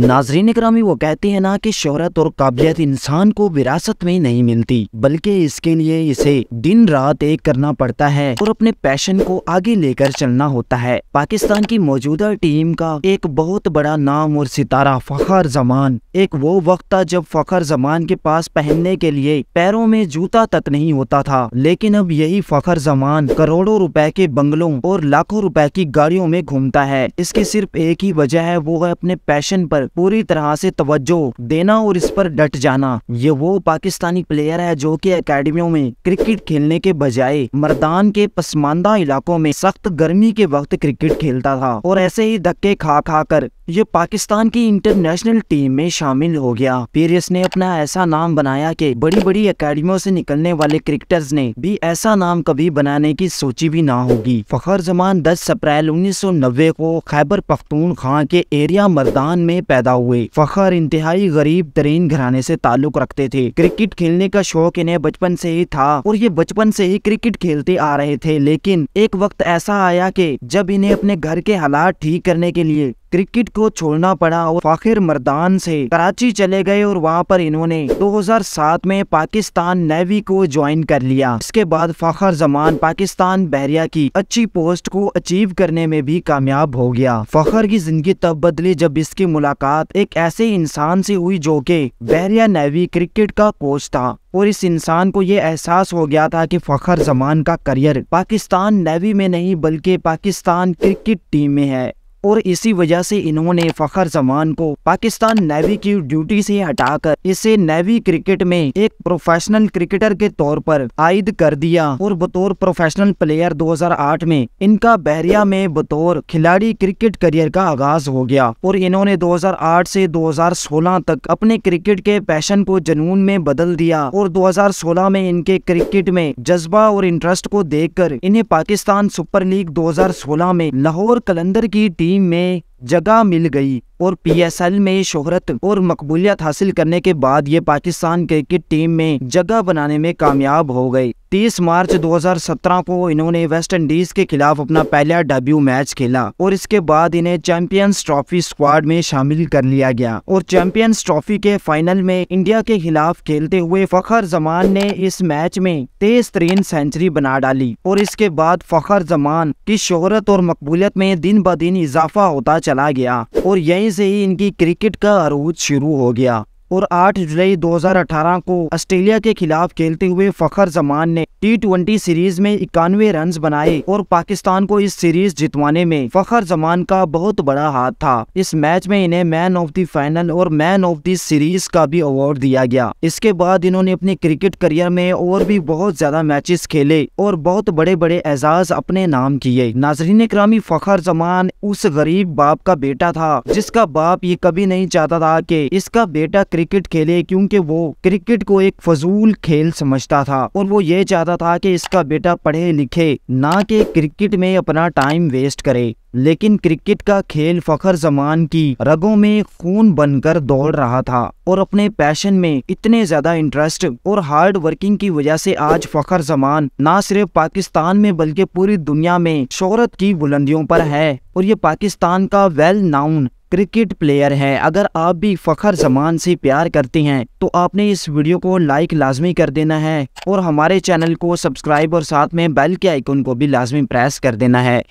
नाजरीन करामी वो कहते हैं ना कि शोहरत और काबिलियत इंसान को विरासत में नहीं मिलती, बल्कि इसके लिए इसे दिन रात एक करना पड़ता है और अपने पैशन को आगे लेकर चलना होता है। पाकिस्तान की मौजूदा टीम का एक बहुत बड़ा नाम और सितारा फखर जमान। एक वो वक्त था जब फखर जमान के पास पहनने के लिए पैरों में जूता तक नहीं होता था, लेकिन अब यही फखर जमान करोड़ों रुपए के बंगलों और लाखों रुपए की गाड़ियों में घूमता है। इसकी सिर्फ़ एक ही वजह है, वो है अपने पैशन पर पूरी तरह से तवज्जो देना और इस पर डट जाना। ये वो पाकिस्तानी प्लेयर है जो कि अकेडमियों में क्रिकेट खेलने के बजाय मर्दान के पसमानदा इलाकों में सख्त गर्मी के वक्त क्रिकेट खेलता था और ऐसे ही धक्के खा खा कर ये पाकिस्तान की इंटरनेशनल टीम में शामिल हो गया। फिर इसने अपना ऐसा नाम बनाया कि बड़ी बड़ी अकेडमियों से निकलने वाले क्रिकेटर्स ने भी ऐसा नाम कभी बनाने की सोची भी ना होगी। फखर जमान 10 अप्रैल 1990 को खैबर पख्तूनख्वा के एरिया मर्दान में पैदा हुए। फखर इंतहाई गरीब तरीन घराने से ताल्लुक रखते थे। क्रिकेट खेलने का शौक इन्हें बचपन से ही था और ये बचपन से ही क्रिकेट खेलते आ रहे थे। लेकिन एक वक्त ऐसा आया कि जब इन्हें अपने घर के हालात ठीक करने के लिए क्रिकेट को छोड़ना पड़ा और फाखिर मर्दान से कराची चले गए और वहाँ पर इन्होंने 2007 में पाकिस्तान नेवी को ज्वाइन कर लिया। इसके बाद फाखर जमान पाकिस्तान बहरिया की अच्छी पोस्ट को अचीव करने में भी कामयाब हो गया। फखर की ज़िंदगी तब बदली जब इसकी मुलाकात एक ऐसे इंसान से हुई जो के बहरिया नेवी क्रिकेट का कोच था और इस इंसान को ये एहसास हो गया था कि फखर जमान का करियर पाकिस्तान नेवी में नहीं बल्कि पाकिस्तान क्रिकेट टीम में है। और इसी वजह से इन्होंने फखर जमान को पाकिस्तान नेवी की ड्यूटी से हटाकर इसे नेवी क्रिकेट में एक प्रोफेशनल क्रिकेटर के तौर पर आयद कर दिया और बतौर प्रोफेशनल प्लेयर 2008 में इनका बहरिया में बतौर खिलाड़ी क्रिकेट करियर का आगाज़ हो गया और इन्होंने 2008 से 2016 तक अपने क्रिकेट के पैशन को जनून में बदल दिया और 2016 में इनके क्रिकेट में जज्बा और इंटरेस्ट को देखकर इन्हें पाकिस्तान सुपर लीग 2016 में लाहौर कलंदर की टीम टीम में जगह मिल गई और पीएसएल में शोहरत और मकबूलियत हासिल करने के बाद ये पाकिस्तान क्रिकेट टीम में जगह बनाने में कामयाब हो गए 30 मार्च 2017 को इन्होंने वेस्ट इंडीज के खिलाफ अपना पहला डेब्यू मैच खेला और इसके बाद इन्हें चैंपियंस ट्रॉफी स्क्वाड में शामिल कर लिया गया और चैंपियंस ट्रॉफी के फाइनल में इंडिया के खिलाफ खेलते हुए फखर जमान ने इस मैच में तेज तरीन सेंचुरी बना डाली और इसके बाद फखर जमान की शोहरत और मकबूलियत में दिन ब दिन इजाफा होता चला गया और यहीं से ही इनकी क्रिकेट का अरूज शुरू हो गया। और 8 जुलाई 2018 को ऑस्ट्रेलिया के खिलाफ खेलते हुए फखर जमान ने टी सीरीज़ में इक्यानवे रन बनाए और पाकिस्तान को इस सीरीज़ जितवाने में फखर जमान का बहुत बड़ा हाथ था। इस मैच में इन्हें मैन ऑफ़ द फाइनल और मैन ऑफ़ द सीरीज़ का भी अवार्ड दिया गया। इसके बाद इन्होंने अपने क्रिकेट करियर में और भी बहुत ज़्यादा मैचेस खेले और बहुत बड़े बड़े एजाज अपने नाम किए। नाजरीन करामी फखर जमान उस गरीब बाप का बेटा था, जिसका बाप ये कभी नहीं चाहता था की इसका बेटा क्रिकेट खेले क्योंकि वो क्रिकेट को एक फजूल खेल समझता था और वो ये चाहता था कि इसका बेटा पढ़े लिखे, ना कि क्रिकेट में अपना टाइम वेस्ट करे। लेकिन क्रिकेट का खेल फखर जमान की रगों में खून बनकर दौड़ रहा था और अपने पैशन में इतने ज़्यादा इंटरेस्ट और हार्ड वर्किंग की वजह से आज फखर जमान ना सिर्फ़ पाकिस्तान में बल्कि पूरी दुनिया में शोहरत की बुलंदियों पर है। और ये पाकिस्तान का वेल नाउन क्रिकेट प्लेयर है। अगर आप भी फखर जमान से प्यार करते हैं तो आपने इस वीडियो को लाइक लाजमी कर देना है और हमारे चैनल को सब्सक्राइब और साथ में बेल के आइकन को भी लाजमी प्रेस कर देना है।